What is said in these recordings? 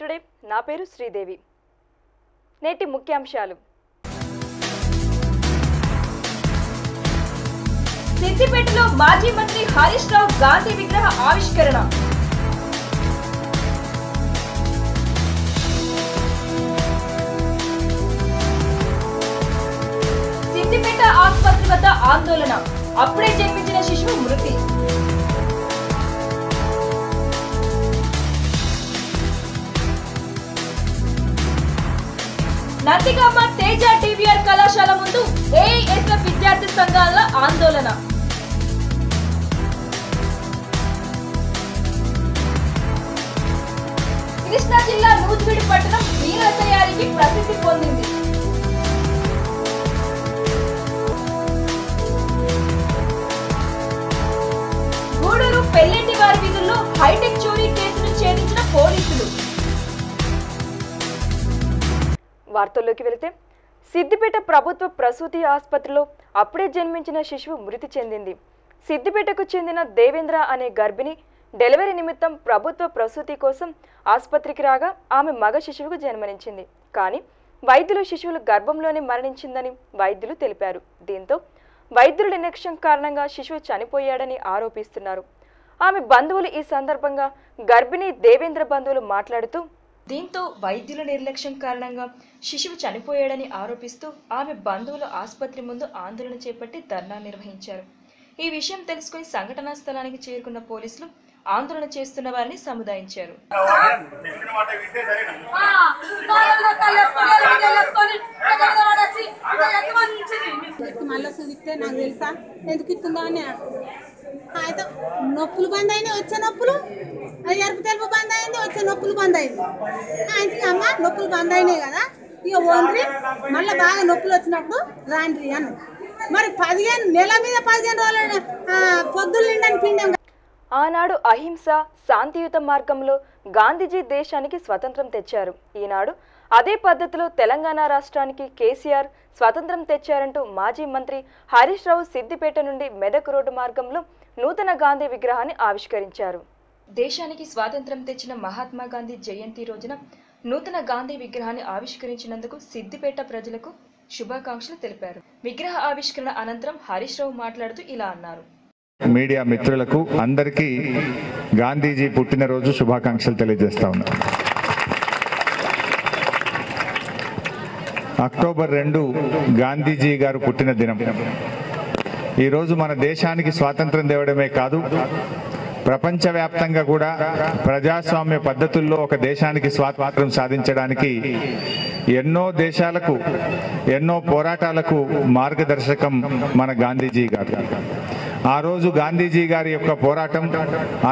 Today నా పేరు శ్రీదేవి. నేటి ముఖ్యాంశాలు. సిద్దిపేటలో మాజీ మంత్రి హరీష్ రావు గాంధీ విగ్రహ ఆవిష్కరణ. సిద్దిపేట ఆసుపత్రి వద్ద ఆందోళన. అప్పుడే జన్మించిన శిశువు మృతి. నందిగామ తేజ టీవీఆర్ కళాశాల ముందు ఏఐఎస్ఎఫ్ విద్యార్థి సంఘాల ఆందోళన. కృష్ణా జిల్లా నూజివీడు పట్టణం వీర తయారీకి ప్రసిద్ధి పొందింది. గూడూరు పెళ్ళింటి వారి వీధుల్లో హైటెక్ చోరీ వార్తల్లోకి వెళితే సిద్దిపేట ప్రభుత్వ ప్రసూతి ఆసుపత్రిలో అప్పుడే జన్మించిన శిశువు మృతి చెందింది. సిద్దిపేటకు చెందిన దేవేంద్ర అనే గర్భిణి డెలివరీ నిమిత్తం ప్రభుత్వ ప్రసూతి కోసం ఆసుపత్రికి రాగా ఆమె మగ శిశువుకు జన్మనించింది కానీ వైద్యులు శిశువులు గర్భంలోనే మరణించిందని వైద్యులు తెలిపారు. దీంతో వైద్యుల నిర్లక్ష్యం కారణంగా శిశువు చనిపోయాడని ఆరోపిస్తున్నారు. ఆమె బంధువులు ఈ సందర్భంగా గర్భిణి దేవేంద్ర బంధువులు మాట్లాడుతూ దీంతో వైద్యుల నిర్లక్ష్యం కారణంగా శిశువు చనిపోయాడని ఆరోపిస్తూ ఆమె బంధువులు ఆసుపత్రి ముందు ఆందోళన చేపట్టి ధర్నా నిర్వహించారు. ఈ విషయం తెలుసుకుని సంఘటనా స్థలానికి చేరుకున్న పోలీసులు ఆందోళన చేస్తున్న వారిని సముదాయించారు. మళ్ళీ నాకు తెలుసా ఎందుకు అయితే నొప్పులు బంద్ అయినా వచ్చే నొప్పులు? ఎరుపు తెలుపు బంద్ అయింది వచ్చే నొప్పులు బంద్ అయింది. ఆయనకి అమ్మ నొప్పులు బంద్ అయినాయి కదా. ఇక ఓన్రి మళ్ళీ బాగా నొప్పులు వచ్చినప్పుడు రాండ్రి అని. మరి పదిహేను నెల మీద పదిహేను రోజులు పొద్దులు నిండని పిండం ఆనాడు అహింస శాంతియుత మార్గంలో గాంధీజీ దేశానికి స్వతంత్రం తెచ్చారు. ఈనాడు అదే పద్ధతిలో తెలంగాణ రాష్ట్రానికి కేసీఆర్ స్వతంత్రం తెచ్చారంటూ మాజీ మంత్రి హరీష్ రావు సిద్దిపేట నుండి మెదక్ రోడ్డు మార్గంలో నూతన గాంధీ విగ్రహాన్ని ఆవిష్కరించారు. దేశానికి స్వాతంత్రం తెచ్చిన మహాత్మా గాంధీ జయంతి రోజున నూతన గాంధీ విగ్రహాన్ని ఆవిష్కరించినందుకు సిద్దిపేట ప్రజలకు శుభాకాంక్షలు తెలిపారు. విగ్రహ ఆవిష్కరణ అనంతరం హరీష్ రావు మాట్లాడుతూ ఇలా అన్నారు. మీడియా మిత్రులకు అందరికీ గాంధీజీ పుట్టినరోజు శుభాకాంక్షలు తెలియజేస్తా ఉన్నా. అక్టోబర్ రెండు గాంధీజీ గారు పుట్టిన దినం. ఈరోజు మన దేశానికి స్వాతంత్రం తేవడమే కాదు ప్రపంచవ్యాప్తంగా కూడా ప్రజాస్వామ్య పద్ధతుల్లో ఒక దేశానికి స్వాతంత్రం సాధించడానికి ఎన్నో దేశాలకు ఎన్నో పోరాటాలకు మార్గదర్శకం మన గాంధీజీ గారు. ఆ రోజు గాంధీజీ గారి యొక్క పోరాటం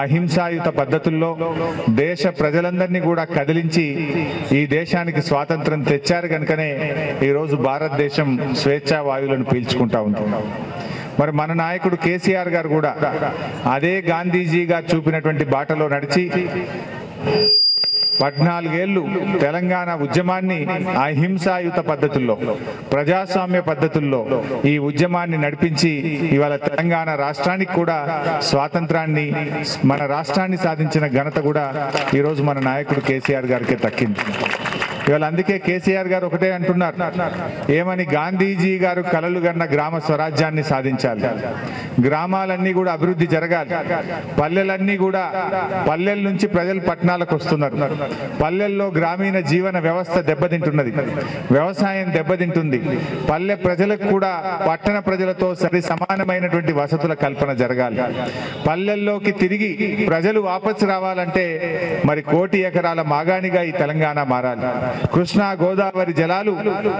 అహింసాయుత పద్ధతుల్లో దేశ ప్రజలందరినీ కూడా కదిలించి ఈ దేశానికి స్వాతంత్రం తెచ్చారు కనుకనే ఈరోజు భారతదేశం స్వేచ్ఛా వాయువులను పీల్చుకుంటా ఉంది. మరి మన నాయకుడు కేసీఆర్ గారు కూడా అదే గాంధీజీగా చూపినటువంటి బాటలో నడిచి పద్నాలుగేళ్ళు తెలంగాణ ఉద్యమాన్ని అహింసాయుత పద్ధతుల్లో ప్రజాస్వామ్య పద్ధతుల్లో ఈ ఉద్యమాన్ని నడిపించి ఇవాళ తెలంగాణ రాష్ట్రానికి కూడా స్వాతంత్రాన్ని మన రాష్ట్రాన్ని సాధించిన ఘనత కూడా ఈరోజు మన నాయకుడు కేసీఆర్ గారికే దక్కింది. ఇవాళ అందుకే కేసీఆర్ గారు ఒకటే అంటున్నారు. ఏమని గాంధీజీ గారు కలలు గన్న గ్రామ స్వరాజ్యాన్ని సాధించాలి. గ్రామాలన్నీ కూడా అభివృద్ధి జరగాలి. పల్లెలన్నీ కూడా పల్లెల నుంచి ప్రజలు పట్టణాలకు వస్తున్నారు. పల్లెల్లో గ్రామీణ జీవన వ్యవస్థ దెబ్బతింటున్నది. వ్యవసాయం దెబ్బతింటుంది. పల్లె ప్రజలకు కూడా పట్టణ ప్రజలతో సరి సమానమైనటువంటి వసతుల కల్పన జరగాలి. పల్లెల్లోకి తిరిగి ప్రజలు వాపసు రావాలంటే మరి కోటి ఎకరాల మాగాణిగా ఈ తెలంగాణ మారాలి. కృష్ణా గోదావరి జలాలు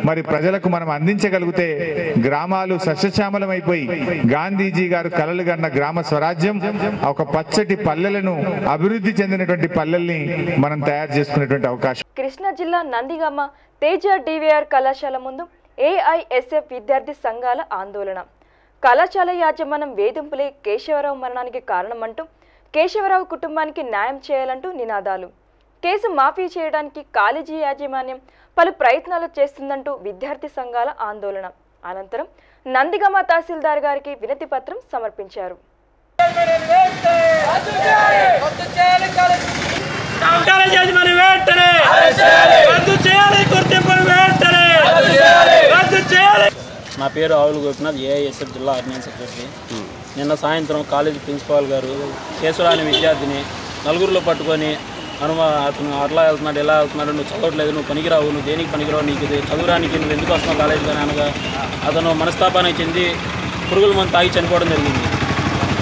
మరి ప్రజలకు మనం అందించగలిగితే గ్రామాలు సస్యశ్యామలమైపోయి గాంధీజీ గారు కలలు గన్న గ్రామ స్వరాజ్యం ఒక పచ్చటి పల్లెలను అభివృద్ధి చెందినటువంటి పల్లెల్ని మనం తయారు చేసుకునేటువంటి అవకాశం. కృష్ణా జిల్లా నందిగామ తేజ డివిఆర్ కళాశాల ముందు ఏఐఎస్ఎఫ్ విద్యార్థి సంఘాల ఆందోళన. కళాశాల యాజమాన్యం వేధింపులే కేశవరావు మరణానికి కారణమంటూ కేశవరావు కుటుంబానికి న్యాయం చేయాలంటూ నినాదాలు. కేసు మాఫీ చేయడానికి కాలేజీ యాజమాన్యం పలు ప్రయత్నాలు చేస్తుందంటూ విద్యార్థి సంఘాల ఆందోళన. అనంతరం నందిగామ తహసీల్దార్ గారికి వినతి పత్రం సమర్పించారు. నా పేరు ఆవులు గోపినాథ్ ఏఐఎస్ఎఫ్ జిల్లా అడ్మిన్ సెక్రటరీ. నిన్న సాయంత్రం కాలేజీ ప్రిన్సిపాల్ గారు అనే విద్యార్థిని నలుగురిలో పట్టుకొని అనుమ అతను అట్లా వెళ్తున్నాడు ఎలా వెళ్తున్నాడు నువ్వు చదవట్లేదు నువ్వు పనికిరావు నువ్వు దేనికి పనికిరావు నీకు చదువురానికి నువ్వు ఎందుకు వస్తున్నావు కాలేజీలో అనగా అతను మనస్తాపానికి చెంది పురుగుల మందు తాగి చనిపోవడం జరిగింది.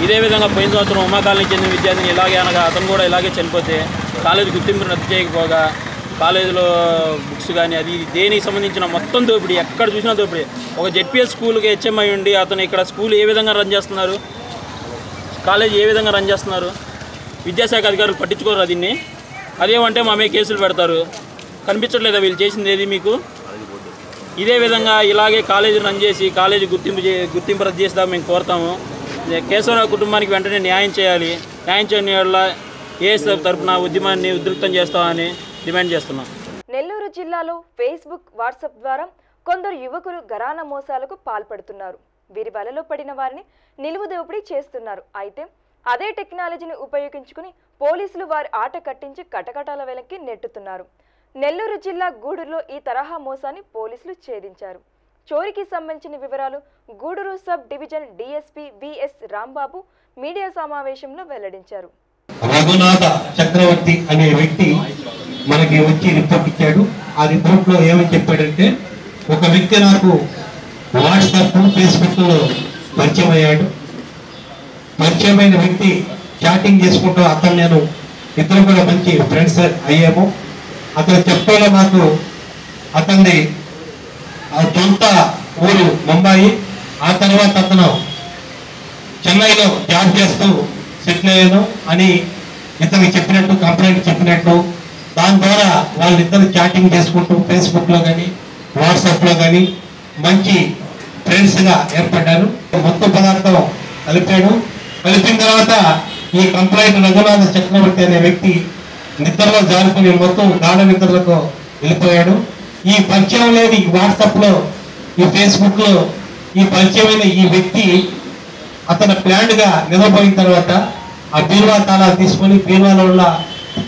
ఇదే విధంగా పోయిన సంవత్సరం ఉమాకాలనీ చెందిన విద్యార్థిని ఇలాగే అనగా అతను కూడా ఇలాగే చనిపోతే కాలేజీ గుర్తింపు రద్దు చేయకపోగా కాలేజీలో బుక్స్ కానీ అది దేనికి సంబంధించిన మొత్తం దోపిడీ ఎక్కడ చూసినా దోపిడీ. ఒక జెడ్పిఎస్ స్కూల్కి హెచ్ఎంఐ ఉండి అతను ఇక్కడ స్కూల్ ఏ విధంగా రన్ చేస్తున్నారు కాలేజ్ ఏ విధంగా రన్ చేస్తున్నారు విద్యాశాఖ అధికారులు పట్టించుకోరు దీన్ని? అదేమంటే మా మీద కేసులు పెడతారు. కనిపించట్లేదా వీళ్ళు చేసింది ఏది మీకు? ఇదే విధంగా ఇలాగే కాలేజీ రన్ చేసి కాలేజీ గుర్తింపు చే గుర్తింపు రద్దు చేసేదా మేము కోరుతాము. కేశవరావు కుటుంబానికి వెంటనే న్యాయం చేయాలి. న్యాయం చేయని వల్ల ఏఎస్ఎఫ్ తరఫున ఉద్యమాన్ని ఉధృతం చేస్తామని డిమాండ్ చేస్తున్నాం. నెల్లూరు జిల్లాలో ఫేస్బుక్ వాట్సాప్ ద్వారా కొందరు యువకులు గరాన మోసాలకు పాల్పడుతున్నారు. వీరి వలలో పడిన వారిని నిలువు చేస్తున్నారు. అయితే అదే టెక్నాలజీని ఉపయోగించుకుని పోలీసులు వారి ఆట కట్టించి కటకటాల వెనక్కి నెట్టుతున్నారు. నెల్లూరు జిల్లా గూడూరులో ఈ తరహా మోసాన్ని పోలీసులు ఛేదించారు. చోరీకి సంబంధించిన వివరాలు Gudur sub division DSP VS Rambabu media సమావేశంలో వెల్లడించారు. రఘునాథ చక్రవర్తి అనే వ్యక్తి మనకి వచ్చి రిపోర్ట్ ఇచ్చాడు. ఆ రిపోర్ట్లో ఏమని చెప్పాడంటే ఒక వ్యక్తి నాకు వాట్సాప్ ఫేస్బుక్లో పరిచయం అయ్యాడు. పరిచయమైన వ్యక్తి చాటింగ్ చేసుకుంటూ అతను నేను ఇద్దరు కూడా మంచి ఫ్రెండ్స్ అయ్యాము. అతను చెప్పేలా నాకు అతన్ని ఆ సొంత ఊరు ముంబాయి ఆ తర్వాత అతను చెన్నైలో జాబ్ చేస్తూ సెటిల్ అయ్యాను అని ఇతనికి చెప్పినట్టు కంప్లైంట్ చెప్పినట్టు. దాని ద్వారా వాళ్ళిద్దరు చాటింగ్ చేసుకుంటూ ఫేస్బుక్లో కానీ వాట్సాప్లో కానీ మంచి ఫ్రెండ్స్గా ఏర్పడ్డారు మొత్తం పదార్థం కలిపాడు కలిపిన తర్వాత ఈ కంప్లైంట్ రఘునాథ చక్రవర్తి అనే వ్యక్తి నిద్రలో జారుకుని మొత్తం గాఢ నిద్రలకు వెళ్ళిపోయాడు. ఈ పరిచయం లేని వాట్సాప్లో ఈ ఫేస్బుక్లో ఈ పరిచయమైన ఈ వ్యక్తి అతను ప్లాండ్గా నిలబోయిన తర్వాత ఆ బీరువా తాళా తీసుకొని బీరువాలో ఉన్న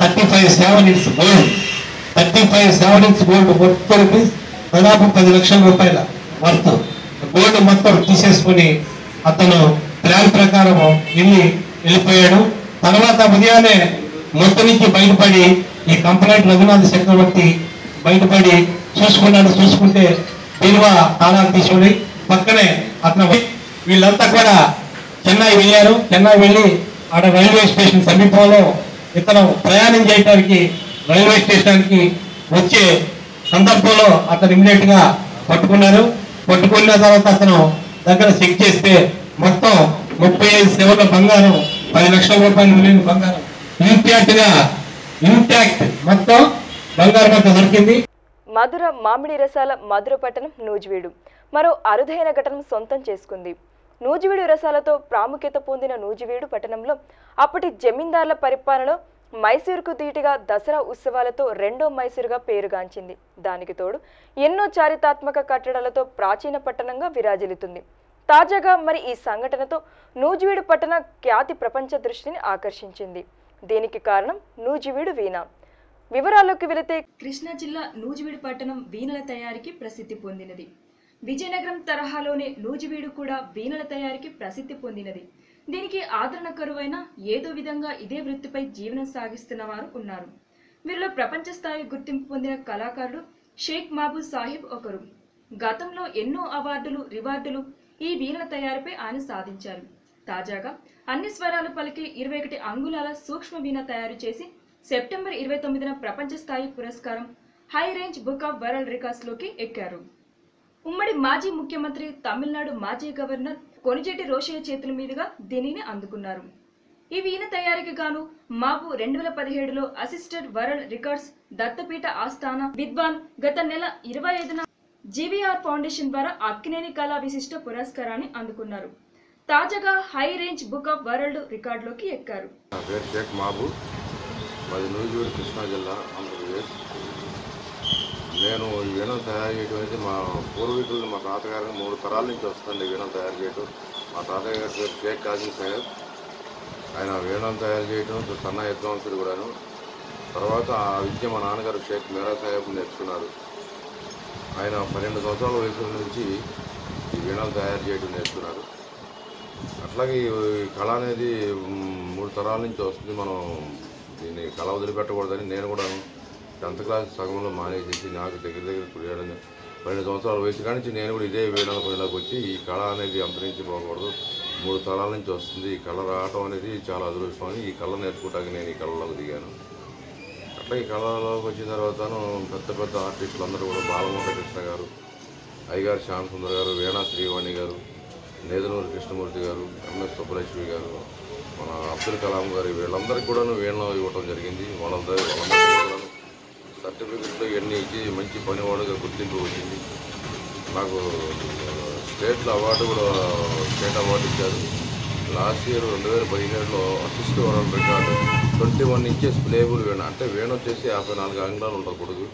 థర్టీ ఫైవ్ సెవెన్ ఇన్స్ గోల్డ్ థర్టీ ఫైవ్ సెవెన్ ఇన్స్ గోల్డ్ మొత్తం రూపీస్ దాదాపు పది లక్షల రూపాయల వర్త్ గోల్డ్ మొత్తం తీసేసుకొని అతను ప్లాన్ ప్రకారం వెళ్ళి వెళ్ళిపోయాడు. తర్వాత ఉదయాన్నే మొత్తం నుంచి బయటపడి ఈ కంప్లైంట్ రఘునాథ్ చక్రవర్తి బయటపడి చూసుకున్నాడు. చూసుకుంటే బీరువా తాళాలు తీసుకుని పక్కనే అతను వీళ్ళంతా కూడా చెన్నై వెళ్ళారు. చెన్నై వెళ్ళి ఆడ రైల్వే స్టేషన్ సమీపంలో ఇతను ప్రయాణం చేయడానికి రైల్వే స్టేషన్కి వచ్చే సందర్భంలో అతను ఇమ్మీడియట్గా పట్టుకున్నారు. పట్టుకున్న తర్వాత అతను దగ్గర చెక్ చేస్తే మొత్తం ముప్పై ఐదు సేవల బంగారం పది లక్షల రూపాయలు విలువైన బంగారం. ఇంటాక్ట్గా ఇంటాక్ట్ మొత్తం బంగారం అంతా దొరికింది. మధుర మామిడి రసాల మధుర పట్టణం నూజివీడు. మరో అరుదైన ఘటన సొంతం చేసుకుంది. నూజివీడు రసాలతో ప్రాముఖ్యత పొందిన నూజివీడు పట్టణంలో అప్పటి జమీందార్ల పరిపాలనలో మైసూరుకు ధీటుగా దసరా ఉత్సవాలతో రెండో మైసూరుగా పేరుగాంచింది. దానికి తోడు ఎన్నో చారిత్రాత్మక కట్టడాలతో ప్రాచీన పట్టణంగా విరాజిల్లుతుంది. తాజాగా మరి ఈ సంఘటనతో నూజివీడు పట్టణ ఖ్యాతి ప్రపంచ దృష్టిని ఆకర్షించింది. దీనికి కారణం నూజివీడు వీణ. వివరాల్లోకి వెళితే కృష్ణా జిల్లా నూజివీడు పట్టణం వీణల తయారీకి ప్రసిద్ధి పొందినది. విజయనగరం తరహాలోనే నూజివీడు కూడా వీణల తయారీకి ప్రసిద్ధి పొందినది. దీనికి ఆదరణ కరువైన ఏదో విధంగా ఇదే వృత్తిపై జీవనం సాగిస్తున్న వారు ఉన్నారు. వీరిలో ప్రపంచ స్థాయి గుర్తింపు పొందిన కళాకారుడు షేక్ మహబూబ్ సాహిబ్ ఒకరు. గతంలో ఎన్నో అవార్డులు రివార్డులు ఈ వీణల తయారీపై ఆయన సాధించారు. తాజాగా అన్ని స్వరాలు పలికి ఇరవై ఒకటి అంగుళాల సూక్ష్మ వీణ తయారు చేసి సెప్టెంబర్ ఇరవై తొమ్మిదిన ప్రపంచ స్థాయి పురస్కారం high range book of world రికార్డ్స్లోకి ఎక్కారు. ఉమ్మడి మాజీ ముఖ్యమంత్రి తమిళనాడు మాజీ గవర్నర్ కొనిజేటి రోషయ్య చేతుల మీదుగా దీనిని అందుకున్నారు. ఈ వీణ తయారీకి గాను మాపు రెండు వేల పదిహేడులో అసిస్టెంట్ వరల్డ్ రికార్డ్స్ దత్తపీఠ ఆస్థాన విద్వాన్ గత నెల ఇరవై ఐదున జీవీఆర్ ఫౌండేషన్ ద్వారా అక్కినేని కళా విశిష్ట పురస్కారాన్ని అందుకున్నారు. తాజాగా high range book of world రికార్డులోకి ఎక్కారు. పేరు షేక్ మహబూబ్ మాది నూజివీడు కృష్ణా జిల్లా ఆంధ్రప్రదేశ్. నేను ఈ వీణం తయారు చేయడం అయితే మా పూర్వీకులు మా తాతగారు మూడు తరాల నుంచి వస్తుంది వీణం తయారు చేయడం మా తాతయ్య గారి పేరు షేక్ కాజిం సాహెబ్. ఆయన వీణం తయారు చేయడం సన్న విద్వాంసుడు కూడాను. తర్వాత ఆ విద్య మా నాన్నగారు షేక్ మేరా సాహెబ్ నేర్చుకున్నారు. ఆయన పన్నెండు సంవత్సరాల వయసు నుంచి ఈ వీణాలు తయారు చేయడం నేర్చుకున్నారు. అట్లాగే ఈ కళ అనేది మూడు తరాల నుంచి వస్తుంది. మనం దీన్ని కళ వదిలిపెట్టకూడదని నేను కూడా టెన్త్ క్లాస్ సగంలో మానేసేసి నాకు దగ్గర దగ్గర కుడియడం పన్నెండు సంవత్సరాల వయసు కానీ నేను కూడా ఇదే వీణల పనిలోకి వచ్చి ఈ కళ అనేది అంతరించిపోకూడదు. మూడు తరాల నుంచి వస్తుంది. ఈ కళ రావటం అనేది చాలా అదృష్టం అని ఈ కళ నేర్చుకోవడానికి నేను ఈ కళలోకి దిగాను. అట్లా ఈ కళలోకి వచ్చిన తర్వాతను పెద్ద పెద్ద ఆర్టిస్టులు అందరూ కూడా బాలమూట కృష్ణ గారు అయ్యగారు శ్యామ్ సుందర్ గారు వేణా శ్రీవాణి గారు నేదనూరు కృష్ణమూర్తి గారు ఎంఎస్ సుబ్బలక్ష్మి గారు మన అబ్దుల్ కలాం గారు వీళ్ళందరికీ కూడా వీణ ఇవ్వటం జరిగింది. వాళ్ళందరూ వాళ్ళందరికీ కూడా సర్టిఫికెట్లు ఇవన్నీ ఇచ్చి మంచి పనివాడుగా గుర్తింపు వచ్చింది. నాకు స్టేట్లో అవార్డు కూడా స్టేట్ అవార్డు ఇచ్చారు. లాస్ట్ ఇయర్ రెండు వేల పదిహేడులో assist world record twenty one inches playable veena. అంటే వీణ వచ్చేసి యాభై నాలుగు అంగుళాలు ఉంటుంది కొడుకు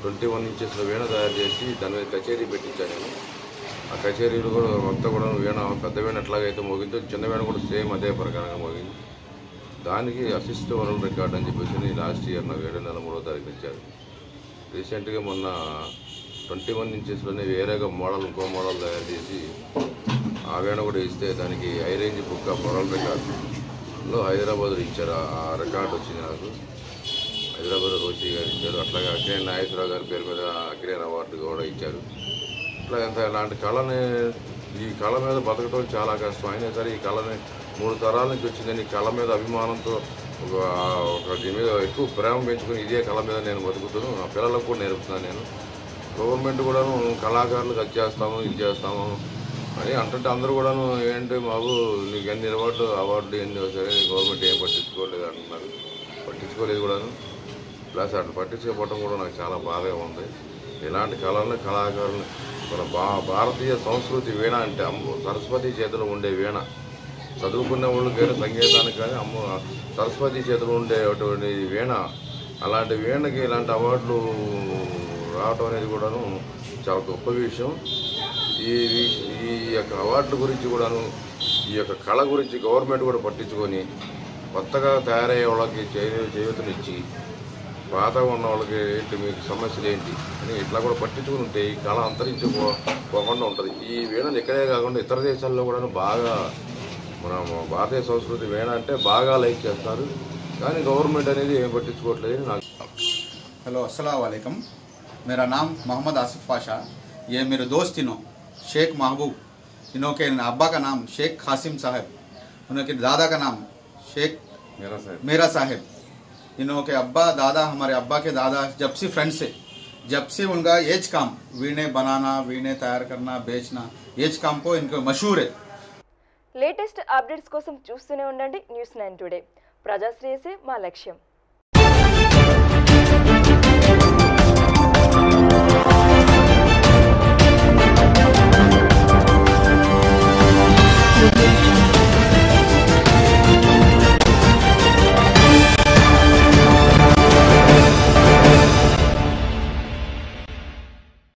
ట్వంటీ వన్ ఇంచెస్లో వీణ తయారు చేసి దాని మీద కచేరీ పెట్టించాను నేను. ఆ కచేరీలు కూడా మొత్తం కూడా వీణ పెద్ద వీణ ఎట్లాగైతే మోగిందో చిన్న వీణ కూడా సేమ్ అదే ప్రకారంగా మోగింది. దానికి అసిస్ట్ వరల్డ్ రికార్డ్ అని చెప్పేసి లాస్ట్ ఇయర్ నాకు ఏడు నెల మూడో తారీఖు ఇచ్చారు. రీసెంట్గా మొన్న ట్వంటీ వన్ ఇంచెస్లోనే వేరేగా మోడల్ ఇంకో మోడల్ తయారు చేసి ఆ వేణ కూడా ఇస్తే దానికి high range book of world లో హైదరాబాద్లో ఇచ్చారు. ఆ- రికార్డు వచ్చింది నాకు. హైదరాబాద్ రోషి గారు ఇచ్చారు. అట్లాగే అఖిలేన్ నాగేశ్వరరావు గారి పేరు మీద అఖిలేన్ అవార్డు కూడా ఇచ్చారు. అట్లా ఎంత ఇలాంటి కళని ఈ కళ మీద బతకడం చాలా కష్టం. అయినా సరే ఈ కళని మూడు తరాల నుంచి వచ్చిందని కళ మీద అభిమానంతో ఒక ఒక దీని మీద ఎక్కువ ప్రేమ పెంచుకుని ఇదే కళ మీద నేను బతుకుతాను. నా పిల్లలకు కూడా నేర్పుతున్నాను నేను. గవర్నమెంట్ కూడాను కళాకారులకు అది చేస్తాము ఇది చేస్తాము. అని అంటుంటే అందరూ కూడాను ఏంటి బాబు నీకు ఎన్ని అలవాటు అవార్డు ఎన్ని సరే గవర్నమెంట్ ఏం పట్టించుకోలేదు అంటున్నారు. పట్టించుకోలేదు కూడాను. ప్లస్ అటు పట్టించుకోవటం కూడా నాకు చాలా బాధగా ఉంది. ఇలాంటి కళలను కళాకారులు మన భా భారతీయ సంస్కృతి వీణ అంటే అమ్మ సరస్వతి చేతిలో ఉండే వీణ. చదువుకునే వాళ్ళు కానీ సంగీతానికి కానీ అమ్మ సరస్వతి చేతిలో ఉండేటువంటి వీణ. అలాంటి వీణకి ఇలాంటి అవార్డులు రావటం అనేది కూడాను చాలా గొప్ప విషయం. ఈ ఈ యొక్క అవార్డుల గురించి కూడాను ఈ యొక్క కళ గురించి గవర్నమెంట్ కూడా పట్టించుకొని కొత్తగా తయారయ్యే వాళ్ళకి చేయ- చేయూతనిచ్చి పాత ఉన్న వాళ్ళకి ఏంటి మీకు సమస్యలు ఏంటి అని ఇట్లా కూడా పట్టించుకుని ఉంటే ఈ కళ అంతరించి పో- పోకుండా ఉంటుంది ఈ వీణను ఇక్కడే కాకుండా ఇతర దేశాల్లో కూడా బాగా మన భారతీయ సంస్కృతి వీణ అంటే బాగా లైక్ చేస్తారు కానీ గవర్నమెంట్ అనేది ఏం పట్టించుకోవట్లేదు నాకు हेलो अस्सलाम वालेकुम मेरा नाम मोहम्मद आसिफ पाशा ये मेरे दोस्त इन्हों शेख महबूब इन्हों के अब्बा का नाम शेख कासिम साहब उनके दादा का नाम शेख मेरा साहब मेरा साहब इन्हों के अब्बा दादा हमारे अब्बा के दादा जब से फ्रेंड से जब से उनका एज काम वीणे बनाना वीणे तैयार करना बेचना एज काम को इनको मशहूर है లేటెస్ట్ అప్డేట్స్ కోసం చూస్తూనే ఉండండి న్యూస్ నైన్ టుడే ప్రజాశ్రేయసే మా లక్ష్యం